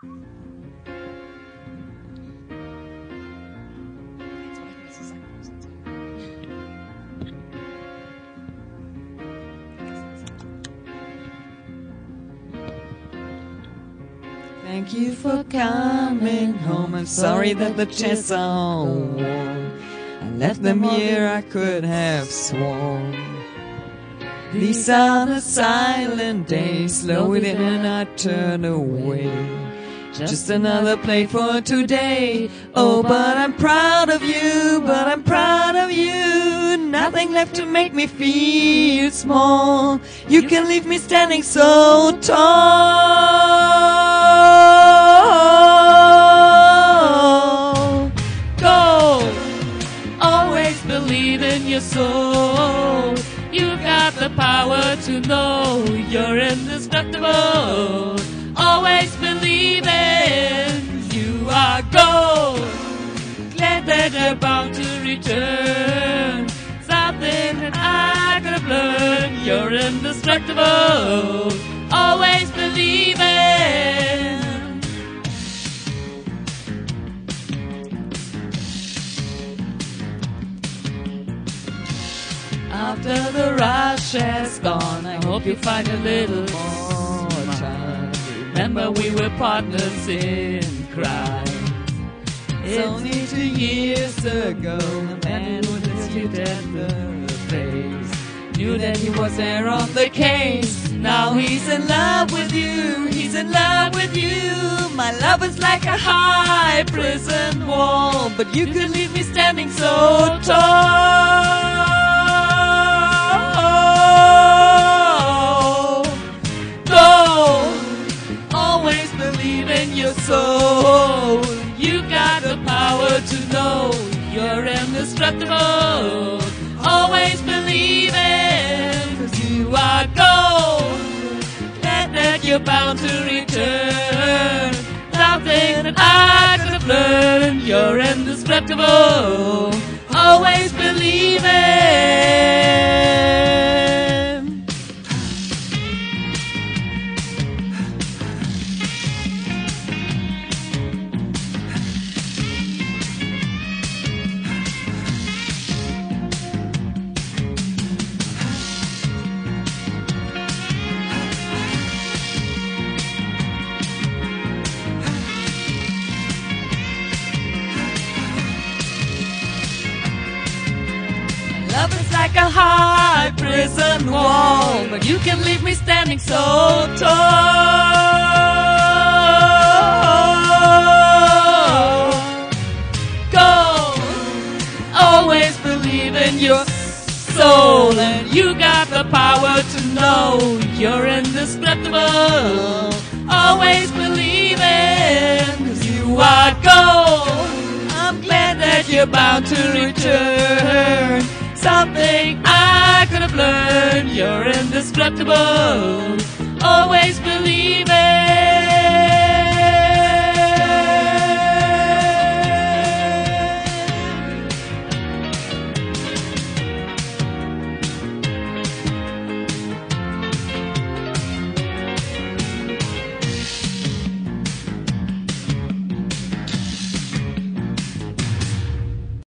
Thank you for coming home. I'm sorry that the chairs are warm. I left them here, I could have sworn. These are the silent days, in and I turn away. Just another play for today. Oh, but I'm proud of you, but I'm proud of you. Nothing left to make me feel small. You can leave me standing so tall. Go, always believe in your soul. You've got the power to know you're indestructible. Always believe That you're bound to return. Something that I could have learned. You're indestructible. Always believe in. After the rush has gone, I hope you find a little more time. Remember, we were partners in crime. It's only two years ago, a man a suit at the face knew that he was there on the case. Now he's in love with you, he's in love with you. My love is like a high prison wall, but you could leave me standing so tall. Indestructible. Always believe in, cause you are gold. And that you're bound to return. Something that I could have learned, you're indestructible. Always believe like a high prison wall, but you can leave me standing so tall. Go, always believe in your soul, and you got the power to know you're indestructible. Always believe in, cause you are gold. I'm glad that you're bound to return. Something I could have learned. You're indestructible. Always believe it.